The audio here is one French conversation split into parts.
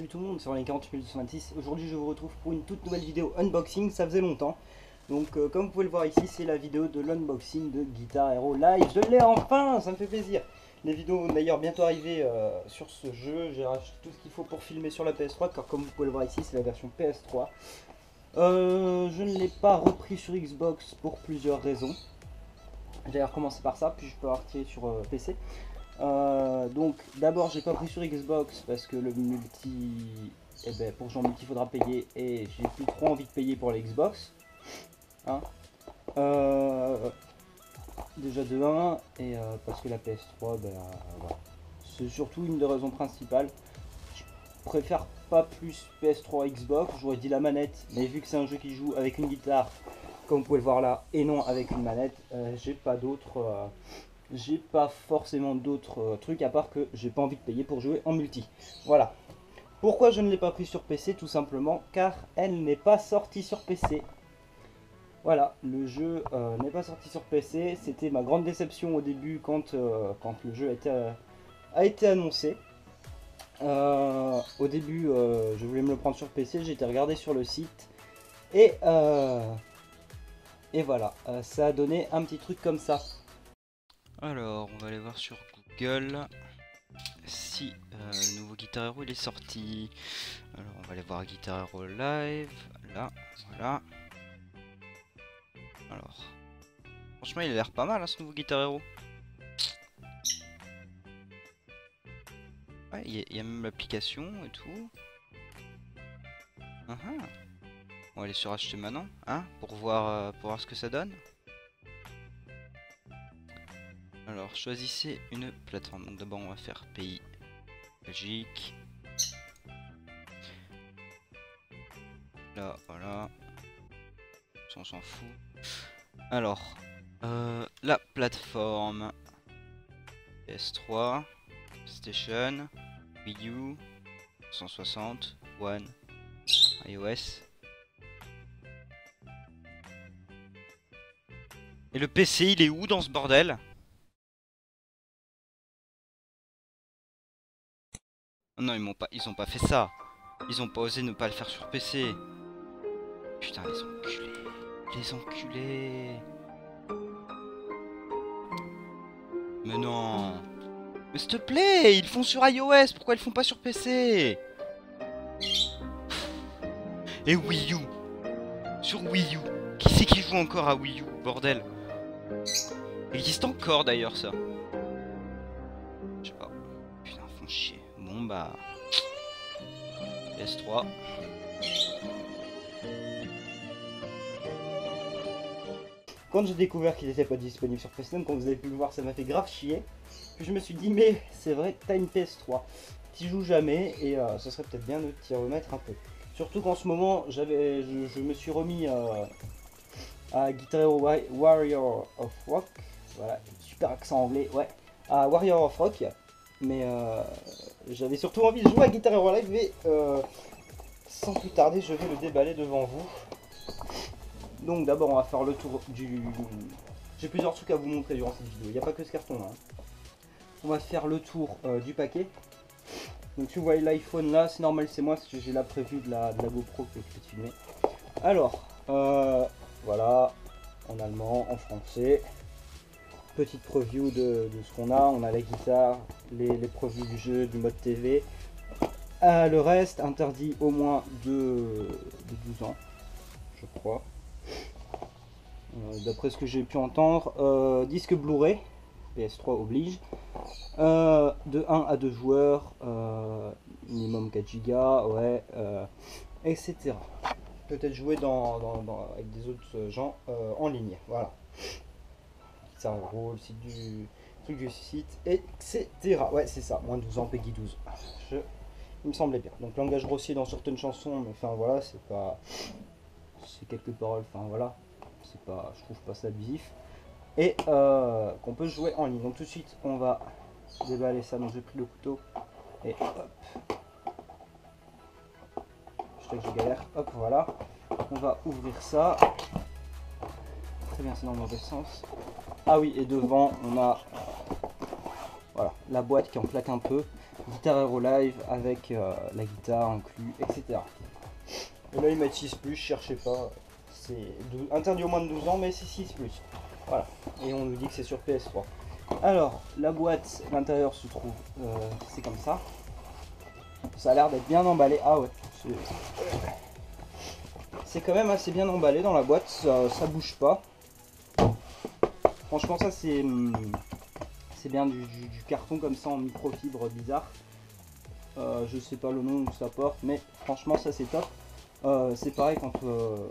salut tout le monde, c'est les 48226. Aujourd'hui je vous retrouve pour une toute nouvelle vidéo unboxing, ça faisait longtemps. Donc euh, comme vous pouvez le voir ici, c'est la vidéo de l'unboxing de Guitar Hero Live. Je l'ai enfin, ça me fait plaisir. Les vidéos vont d'ailleurs bientôt arriver euh, sur ce jeu. J'ai racheté tout ce qu'il faut pour filmer sur la PS3, car comme vous pouvez le voir ici, c'est la version PS3. Euh, je ne l'ai pas repris sur Xbox pour plusieurs raisons. J'ai recommencé par ça, puis je peux partir sur PC. Euh, donc d'abord j'ai pas pris sur Xbox parce que le multi, eh ben, pour jouer en multi faudra payer et j'ai plus trop envie de payer pour la Xbox. Hein. Euh, déjà de 1 et euh, parce que la PS3 ben, c'est surtout une des raisons principales. Je préfère pas plus PS3 Xbox, j'aurais dit la manette mais vu que c'est un jeu qui joue avec une guitare comme vous pouvez le voir là et non avec une manette, j'ai pas d'autre j'ai pas forcément d'autres euh, trucs à part que j'ai pas envie de payer pour jouer en multi. Voilà. Pourquoi je ne l'ai pas pris sur PC Tout simplement car elle n'est pas sortie sur PC. Voilà, le jeu euh, n'est pas sorti sur PC. C'était ma grande déception au début quand, euh, quand le jeu a été, a été annoncé. au début, je voulais me le prendre sur PC, été regardé sur le site. Et, et voilà, ça a donné un petit truc comme ça. Alors, on va aller voir sur Google si euh, le nouveau Guitar Hero il est sorti. Alors, on va aller voir Guitar Hero Live. Là, voilà. Alors, franchement, il a l'air pas mal hein, ce nouveau Guitar Hero. Ouais, il y, a même l'application et tout. Uh On va aller sur acheter maintenant, hein, pour voir, euh, pour voir ce que ça donne. Alors, choisissez une plateforme. Donc d'abord, on va faire pays Belgique. Là, voilà. On s'en fout. Alors, euh, la plateforme PS3, Station, Wii U, 160, One, iOS. Et le PC, il est où dans ce bordel? Non, ils m'ont pas, ils ont pas fait ça. Ils ont pas osé ne pas le faire sur PC. Putain, les enculés. Les enculés. Mais non. Mais s'il te plaît, ils font sur iOS. Pourquoi ils font pas sur PC Et Wii U. Sur Wii U. Qui c'est qui joue encore à Wii U, bordel? Il existe encore d'ailleurs ça. Je sais pas. Putain, font chier. Bah... PS3. Quand j'ai découvert qu'il n'était pas disponible sur PS3, comme vous avez pu le voir, ça m'a fait grave chier. Puis je me suis dit, mais c'est vrai, t'as une PS3. Tu joues jamais et euh, ce serait peut-être bien de t'y remettre un peu. Surtout qu'en ce moment, j'avais, je, me suis remis euh, à Guitar Hero Warrior of Rock. Voilà, super accent anglais, ouais. À Warrior of Rock. Mais euh, j'avais surtout envie de jouer à Guitar Hero Live, mais euh, sans plus tarder, je vais le déballer devant vous. Donc d'abord, on va faire le tour du... J'ai plusieurs trucs à vous montrer durant cette vidéo, il n'y a pas que ce carton là. Hein. On va faire le tour euh, du paquet. Donc vous voyez l'iPhone là, c'est normal, c'est moi, parce que j'ai la prévue de la, GoPro que je vais filmer. Alors, voilà, en allemand, en français petite preview de, ce qu'on a. On a la guitare, les, previews du jeu, du mode TV. Euh, le reste interdit au moins de, 12 ans, je crois. Euh, d'après ce que j'ai pu entendre, euh, disque Blu-ray, PS3 oblige. de 1 à 2 joueurs, minimum 4 Go, ouais, etc. Peut-être jouer dans, avec des autres gens en ligne, voilà ça le site du truc du site, etc. Ouais, c'est ça, moins de 12 ans, Peggy 12. Je, il me semblait bien. Donc langage grossier dans certaines chansons, mais enfin voilà, c'est pas. C'est quelques paroles, enfin voilà. C'est pas. Je trouve pas ça abusif. Et euh, qu'on peut jouer en ligne. Donc tout de suite, on va déballer ça. Donc j'ai pris le couteau. Et hop. Je sais que je galère. Hop, voilà. On va ouvrir ça. Très bien, c'est dans le mauvais sens. Ah oui, et devant, on a la boîte qui en plaque un peu. Guitar Hero Live avec euh, la guitare inclus, etc. Et là ils mettent 6 plus, cherchez pas, c'est interdit au moins de 12 ans mais c'est 6 plus. Voilà, et on nous dit que c'est sur PS3. Alors, la boîte, l'intérieur se trouve, euh, c'est comme ça. Ça a l'air d'être bien emballé. Ah ouais, c'est quand même assez bien emballé dans la boîte, ça, bouge pas. Franchement, ça c'est c'est bien du, carton comme ça en microfibre bizarre. Euh, je sais pas le nom que ça porte, mais franchement, ça c'est top. Euh, c'est pareil quand euh,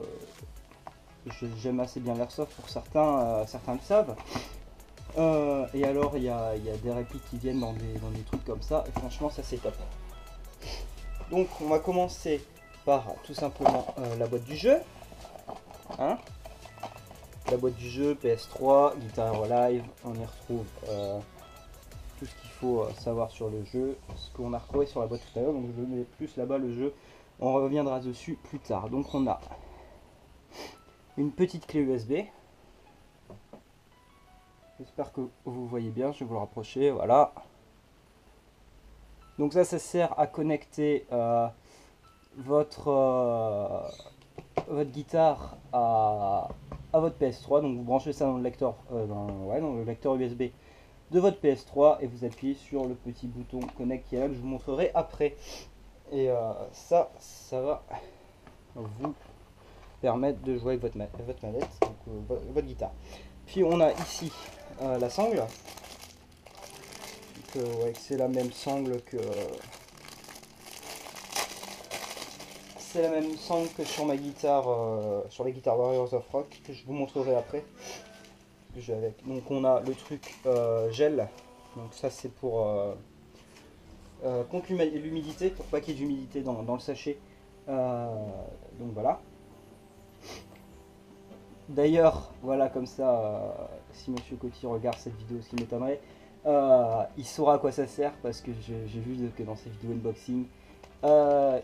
j'aime assez bien l'airsoft pour certains, certains le savent. et alors, il y a, des répliques qui viennent dans des, dans des trucs comme ça, et franchement, ça c'est top. Donc, on va commencer par tout simplement la boîte du jeu. Hein? La boîte du jeu, PS3, Guitar Hero Live, on y retrouve euh, tout ce qu'il faut euh, savoir sur le jeu, ce qu'on a retrouvé sur la boîte tout à l'heure, donc je mets plus là-bas le jeu, on reviendra dessus plus tard. Donc on a une petite clé USB, j'espère que vous voyez bien, je vais vous le rapprocher, voilà. Donc ça, ça sert à connecter euh, votre, votre guitare à, à votre PS3. Donc vous branchez ça dans le lecteur, euh, dans, le lecteur USB de votre PS3 et vous appuyez sur le petit bouton connect qui est là que je vous montrerai après. Et euh, ça, ça va vous permettre de jouer avec votre, votre manette, donc, euh, votre guitare. Puis on a ici la sangle. c'est la même sangle que c'est la même sangle que sur ma guitare, euh, sur les guitares Warriors of Rock, que je vous montrerai après. Donc on a le truc euh, gel, donc ça c'est pour euh, contre l'humidité, pour pas qu'il y ait d'humidité dans, le sachet. donc voilà. D'ailleurs, voilà comme ça, si Monsieur Coty regarde cette vidéo, ce qui m'étonnerait, il saura à quoi ça sert parce que j'ai vu que dans ses vidéos unboxing, euh,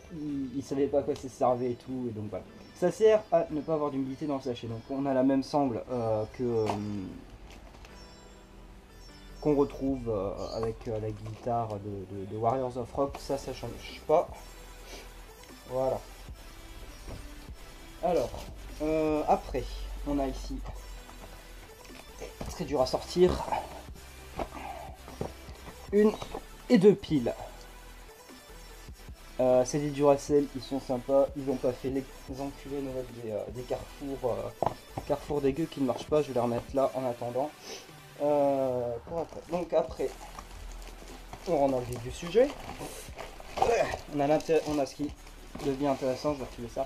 il, savait pas à quoi ça servait et tout, et donc voilà. Ça sert à ne pas avoir d'humidité dans le sachet. Donc on a la même sangle euh, que euh, qu'on retrouve avec la guitare de, Warriors of Rock. Ça, ça change pas. Voilà. Alors, après, on a ici très dur à sortir. Une et deux piles. Euh, c'est des Duracell, ils sont sympas, ils n'ont pas fait les enculés des, euh, des carrefours, euh, carrefours dégueux qui ne marchent pas, je vais les remettre là en attendant. Donc après, on rentre dans le vif du sujet. On a, on a ce qui devient intéressant, je vais retrouver ça.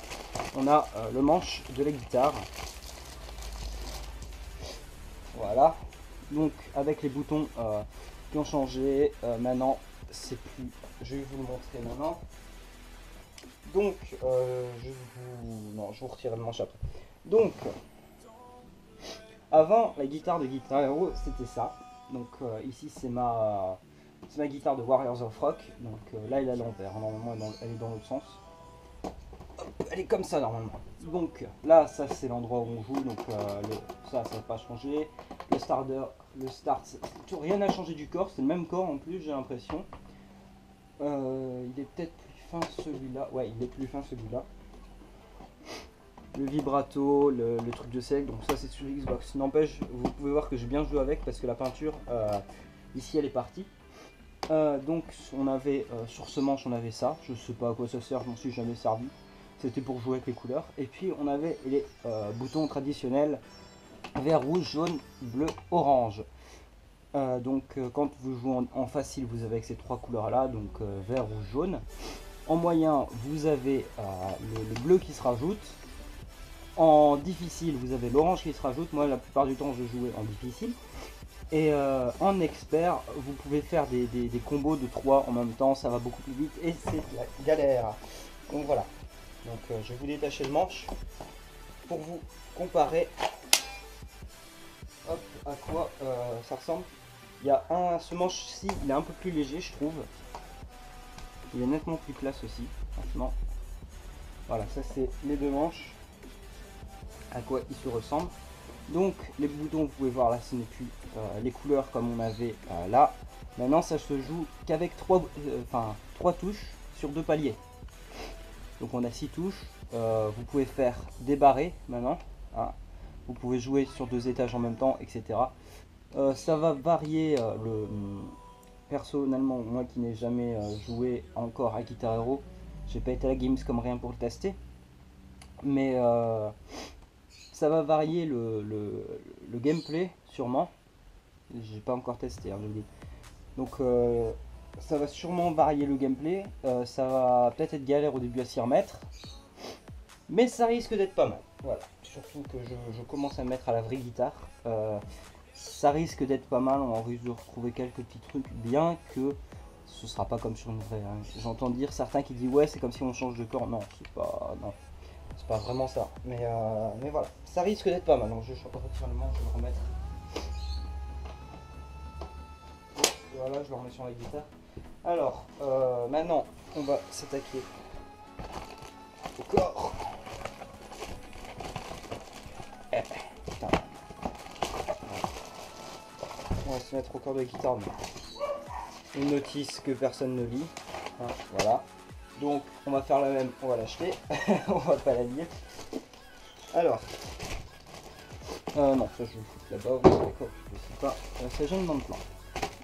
On a le manche de la guitare. Voilà. Donc avec les boutons qui ont changé, maintenant c'est plus. Je vais vous le montrer maintenant. Donc, euh, je vous... Non, je vous retire le manche après. Donc, avant, la guitare de Guitar Hero, c'était ça. Donc euh, ici, c'est ma... ma guitare de Warriors of Rock. Donc euh, là, elle est à l'envers. Normalement, elle est dans l'autre sens. Elle est comme ça, normalement. Donc là, ça, c'est l'endroit où on joue. Donc ça, ça va pas changer. Le starter, le start, rien n'a changé du corps. C'est le même corps en plus, j'ai l'impression. Il est peut-être fin celui-là. Ouais, il est plus fin celui-là. Le vibrato, le, truc de sec, donc ça c'est sur Xbox. N'empêche, vous pouvez voir que j'ai bien joué avec parce que la peinture, euh, ici elle est partie. Euh, donc on avait, euh, sur ce manche on avait ça, je sais pas à quoi ça sert, je m'en suis jamais servi. C'était pour jouer avec les couleurs. Et puis on avait les boutons traditionnels vert, rouge, jaune, bleu, orange. Donc quand vous jouez en, facile, vous avez ces trois couleurs là, donc vert, rouge, jaune. En moyen, vous avez euh, le, bleu qui se rajoute. En difficile, vous avez l'orange qui se rajoute. Moi, la plupart du temps, je jouais en difficile. Et euh, en expert, vous pouvez faire des, combos de 3 en même temps, ça va beaucoup plus vite et c'est la galère. Donc voilà. Donc euh, je vais vous détacher le manche pour vous comparer à quoi ça ressemble. Il y a un, ce manche-ci, il est un peu plus léger, je trouve. Il est nettement plus classe aussi, franchement. Voilà, ça c'est les deux manches. À quoi ils se ressemblent. Donc les boutons, vous pouvez voir là, ce n'est plus euh, les couleurs comme on avait euh, là. Maintenant, ça se joue qu'avec trois, euh, trois touches sur deux paliers. Donc on a six touches. Vous pouvez faire débarrer maintenant. hein. Vous pouvez jouer sur deux étages en même temps, etc. Euh, ça va varier euh, le. Personnellement, moi qui n'ai jamais euh, joué encore à Guitar Hero, j'ai pas été à la Games comme rien pour le tester. Mais ça va varier le, le- le gameplay sûrement. J'ai pas encore testé, hein, je. Donc ça va sûrement varier le gameplay. Ça va peut-être être galère au début à s'y remettre. Mais ça risque d'être pas mal. Voilà. Surtout que je, je commence à me mettre à la vraie guitare. Ça risque d'être pas mal. On risque de retrouver quelques petits trucs. Bien que ce sera pas comme sur une vraie. hein. J'entends dire certains qui disent ouais c'est comme si on change de corps. Non, c'est pas. Non. C'est pas vraiment ça. Mais, euh, mais voilà. Ça risque d'être pas mal. Donc je manche, je vais le remettre. Voilà, je le remets sur la guitare. Alors, euh, maintenant, on va s'attaquer au corps. Eh, putain. On va mettre au corps de guitare. Une notice que personne ne lit. Hein, voilà. Donc, on va faire la même. On va l'acheter. on va pas la lire. Alors. Euh, non, ça je le fous là-bas. Vous savez quoi pas. Euh, ça gêne dans le plan.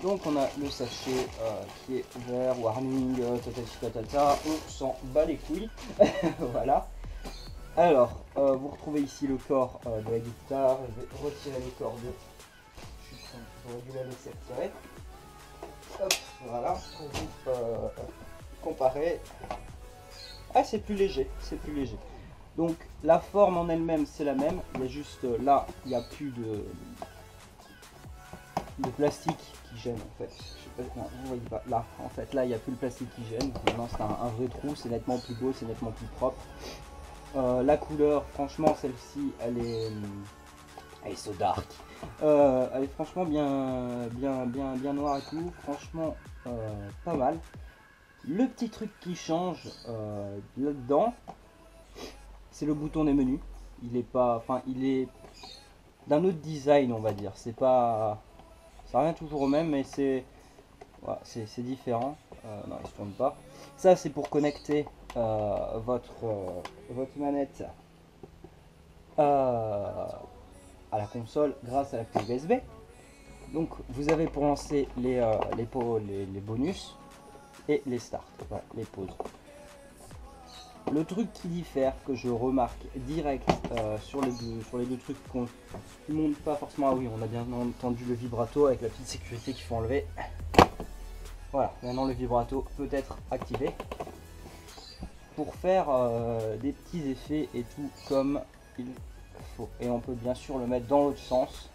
Donc on a le sachet euh, qui est vert, warning, euh, tatati patata, on s'en bat les couilles. voilà. Alors, euh, vous retrouvez ici le corps euh, de la guitare. Je vais retirer les cordes. Dû la laisser retirer. Hop, voilà. Euh, comparer. Ah, c'est plus léger, c'est plus léger. Donc la forme en elle-même c'est la même. Il y a juste euh, là, il n'y a plus de, plastique qui gêne en fait. Sais pas, non, vous voyez pas. Là, en fait, là, il n'y a plus le plastique qui gêne. Maintenant, c'est un, un vrai trou. C'est nettement plus beau, c'est nettement plus propre. Euh, la couleur, franchement, celle-ci, elle est, hum, elle est so dark. Euh, elle est franchement bien, bien, bien, bien noire et tout. Franchement, euh, pas mal. Le petit truc qui change euh, là-dedans, c'est le bouton des menus. Il est pas, enfin, il est d'un autre design, on va dire. C'est pas, ça revient toujours au même, mais c'est, c'est différent. Non, il se tourne pas. Ça, c'est pour connecter votre votre manette à la console grâce à la clé USB. Donc, vous avez pour lancer les euh, les, les, les bonus et les starts, les pauses. Le truc qui diffère, que je remarque direct euh, sur, les deux, sur les deux trucs qu'on ne monte pas forcément. Ah oui, on a bien entendu le vibrato avec la petite sécurité qu'il faut enlever. Voilà, maintenant le vibrato peut être activé pour faire euh, des petits effets et tout comme il Et on peut bien sûr le mettre dans l'autre sens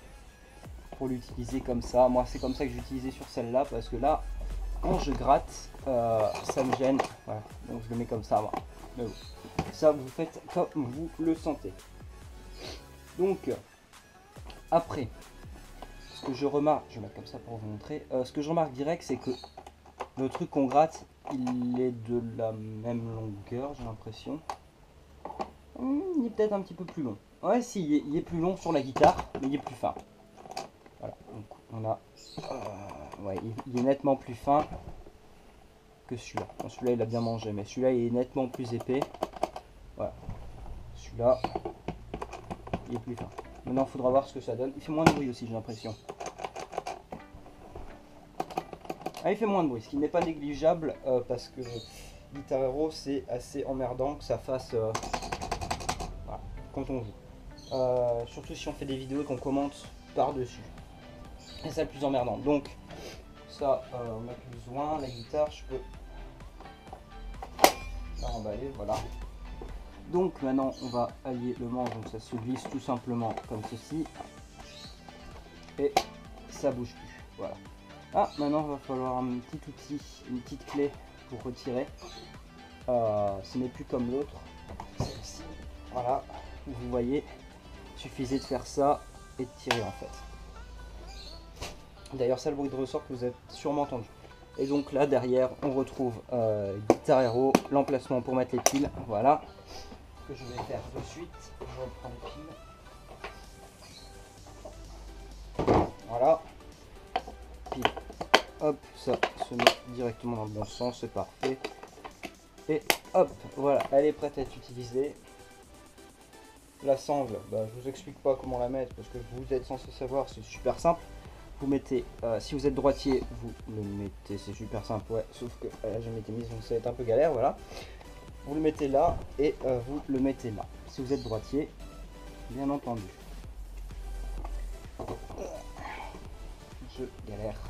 pour l'utiliser comme ça. Moi, c'est comme ça que j'utilisais sur celle-là parce que là, quand je gratte, euh, ça me gêne. Voilà, donc je le mets comme ça. Ça, vous faites comme vous le sentez. Donc, après, ce que je remarque, je vais mettre comme ça pour vous montrer. euh, ce que je remarque direct, c'est que le truc qu'on gratte, il est de la même longueur, j'ai l'impression. Hmm, il est peut-être un petit peu plus long. Ouais, si, il est, plus long sur la guitare, mais il est plus fin. Voilà, donc on a. euh, ouais, il, est nettement plus fin que celui-là. Celui-là, il a bien mangé, mais celui-là, il est nettement plus épais. Voilà. Celui-là, il est plus fin. Maintenant, il faudra voir ce que ça donne. Il fait moins de bruit aussi, j'ai l'impression. Ah, il fait moins de bruit, ce qui n'est pas négligeable euh, parce que Guitar Hero, c'est assez emmerdant que ça fasse euh, voilà, quand on joue. Euh, surtout si on fait des vidéos et qu'on commente par-dessus. Et c'est le plus emmerdant. Donc, ça, euh, on n'a plus besoin. La guitare, je peux la remballer, voilà. Donc maintenant, on va allier le manche, donc ça se glisse tout simplement comme ceci. Et ça bouge plus, voilà. Ah, maintenant, il va falloir un petit outil, une petite clé pour retirer. Euh, ce n'est plus comme l'autre. Voilà, vous voyez, suffisait de faire ça et de tirer en fait. D'ailleurs, c'est le bruit de ressort que vous avez sûrement entendu. Et donc là, derrière, on retrouve euh, Guitar Hero, l'emplacement pour mettre les piles. Voilà. Que je vais faire de suite. Je reprends les piles. Voilà. Piles. Hop, ça se met directement dans le bon sens, c'est parfait. Et hop, voilà, elle est prête à être utilisée. La sangle, bah, je vous explique pas comment la mettre parce que vous êtes censé savoir, c'est super simple. Vous mettez, euh, si vous êtes droitier, vous le mettez, c'est super simple, ouais, sauf que euh, j'ai été mise donc ça va être un peu galère, voilà. Vous le mettez là et euh, vous le mettez là. Si vous êtes droitier, bien entendu. Je galère.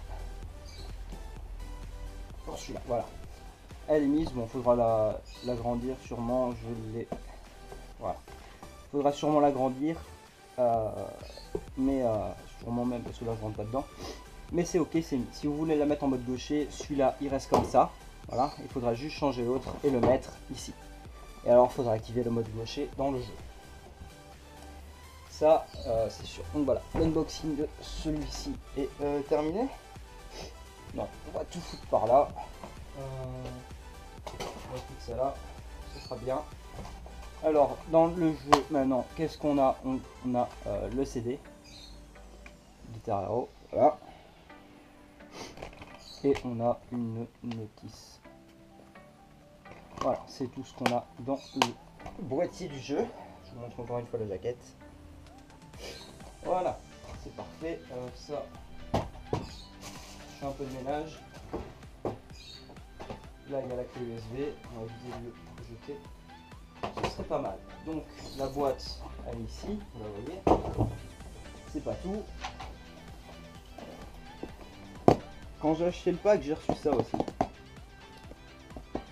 Pour celui-là, voilà. Elle est mise, bon, faudra l'agrandir sûrement, je l'ai. Voilà. Faudra sûrement l'agrandir, euh, mais euh, sûrement même parce que là je rentre pas dedans. Mais c'est ok, c'est Si vous voulez la mettre en mode gaucher, celui-là il reste comme ça. Voilà, il faudra juste changer l'autre et le mettre ici. Et alors il faudra activer le mode gaucher dans le jeu. Ça, euh, c'est sûr. Donc voilà, l'unboxing de celui-ci est terminé. Non, on va tout foutre par là. on va foutre ça là, ce sera bien. Alors, dans le jeu, maintenant, qu'est-ce qu'on a on, a euh, le CD. Guitar voilà. Et on a une notice. Voilà, c'est tout ce qu'on a dans le boîtier du jeu. Je vous montre encore une fois la jaquette. Voilà, c'est parfait. Ça, je fais un peu de ménage. Là, il y a la clé USB. On va éviter de le jeter ce serait pas mal. Donc la boîte, elle est ici, vous la voyez. C'est pas tout. Quand j'ai acheté le pack, j'ai reçu ça aussi.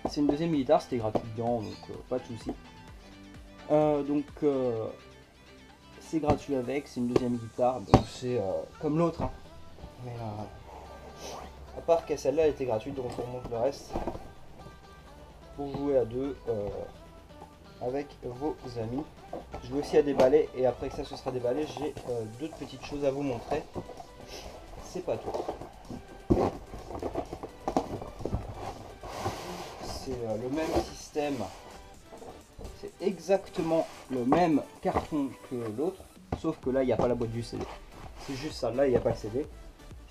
C'est une deuxième militaire, c'était gratuit dedans, donc euh, pas de soucis. Euh, donc euh, c'est gratuit avec, c'est une deuxième guitare, donc c'est comme l'autre. Hein. Mais à part que celle-là était gratuite, donc on montre le reste. Pour jouer à deux, avec vos amis. Je vais aussi à déballer et après que ça se sera déballé, j'ai euh, d'autres petites choses à vous montrer. C'est pas tout. C'est euh, le même système. C'est exactement le même carton que l'autre, sauf que là il n'y a pas la boîte du CD. C'est juste ça, là il n'y a pas le CD.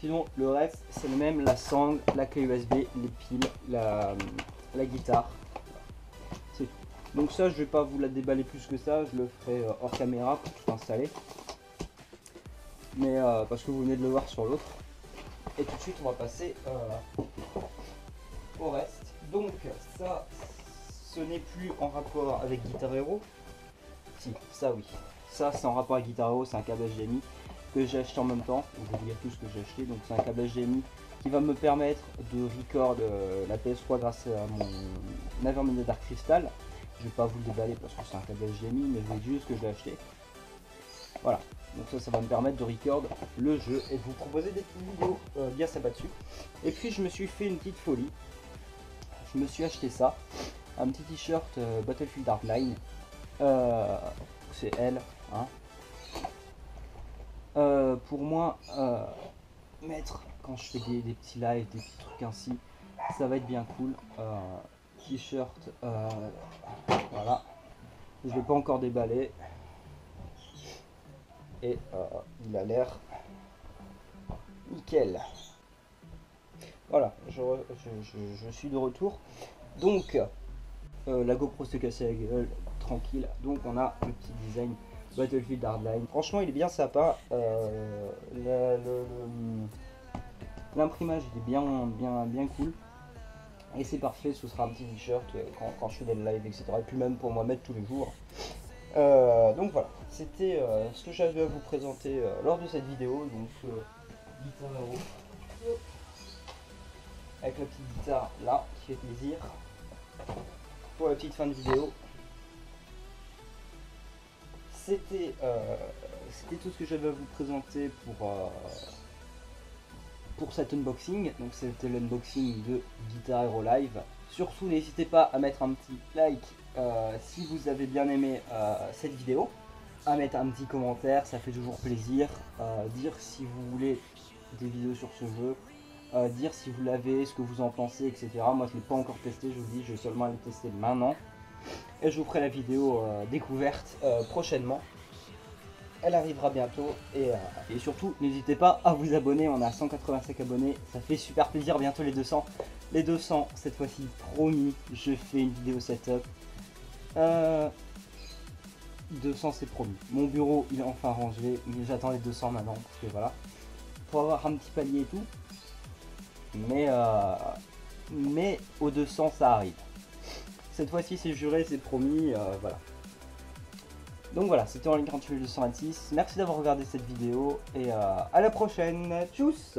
Sinon le reste c'est le même, la sangle, la clé USB, les piles, la, la guitare, donc ça, je vais pas vous la déballer plus que ça, je le ferai euh, hors caméra pour tout installer. Mais euh, parce que vous venez de le voir sur l'autre. Et tout de suite, on va passer euh, au reste. Donc ça, ce n'est plus en rapport avec Guitar Hero. Si, ça oui. Ça, c'est en rapport avec Guitar Hero, c'est un câble HDMI que j'ai acheté en même temps. Je vais vous dire tout ce que j'ai acheté. Donc c'est un câble HDMI qui va me permettre de record la PS3 grâce à mon Nevermind Dark Crystal. Je vais pas vous le déballer parce que c'est un câble HDMI, mais je vais juste que je acheté. Voilà, donc ça, ça va me permettre de record le jeu et de vous proposer des petites vidéos euh, bien dessus. Et puis je me suis fait une petite folie. Je me suis acheté ça, un petit t-shirt euh, Battlefield Hardline. Euh, c'est elle, hein. pour moi, mettre quand je fais des, des, petits lives, des petits trucs ainsi, ça va être bien cool t-shirt. Euh, voilà. Je l'ai pas encore déballé. Et euh, il a l'air nickel. Voilà, je, suis de retour. Donc, euh, la GoPro s'est cassée la gueule, tranquille. Donc, on a le petit design Battlefield Hardline. Franchement, il est bien sympa. L'imprimage, il est bien, bien, bien cool. Et c'est parfait, ce sera un petit t-shirt euh, quand, je fais des lives, etc. Et puis même pour moi mettre tous les jours. Euh, donc voilà, c'était euh, ce que j'avais à vous présenter lors de cette vidéo. Donc guitare avec la petite guitare là qui fait plaisir. Pour la petite fin de vidéo. C'était c'était tout ce que j'avais à vous présenter pour pour cet unboxing. Donc c'était l'unboxing de Guitar Hero Live. Surtout n'hésitez pas à mettre un petit like euh, si vous avez bien aimé euh, cette vidéo. À mettre un petit commentaire, ça fait toujours plaisir. Euh, dire si vous voulez des vidéos sur ce jeu. dire si vous l'avez, ce que vous en pensez, etc. Moi je ne l'ai pas encore testé, je vous dis, je vais seulement le tester maintenant. Et je vous ferai la vidéo découverte prochainement. Elle arrivera bientôt. Et, euh, et surtout, n'hésitez pas à vous abonner. On a 185 abonnés. Ça fait super plaisir. Bientôt les 200. Les 200, cette fois-ci, promis, je fais une vidéo setup. Euh, 200, c'est promis. Mon bureau, il est enfin rangé. Mais j'attends les 200 maintenant. Parce que voilà. Pour avoir un petit palier et tout. Mais, euh, mais aux 200, ça arrive. Cette fois-ci, c'est juré, c'est promis. euh, voilà. Donc voilà, c'était en ligne 48 226. Merci d'avoir regardé cette vidéo et euh, à la prochaine. Tchuss